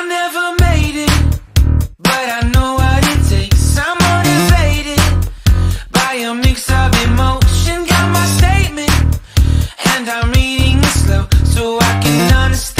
I never made it, but I know what it takes. I'm motivated by a mix of emotion. Got my statement, and I'm reading it slow so I can understand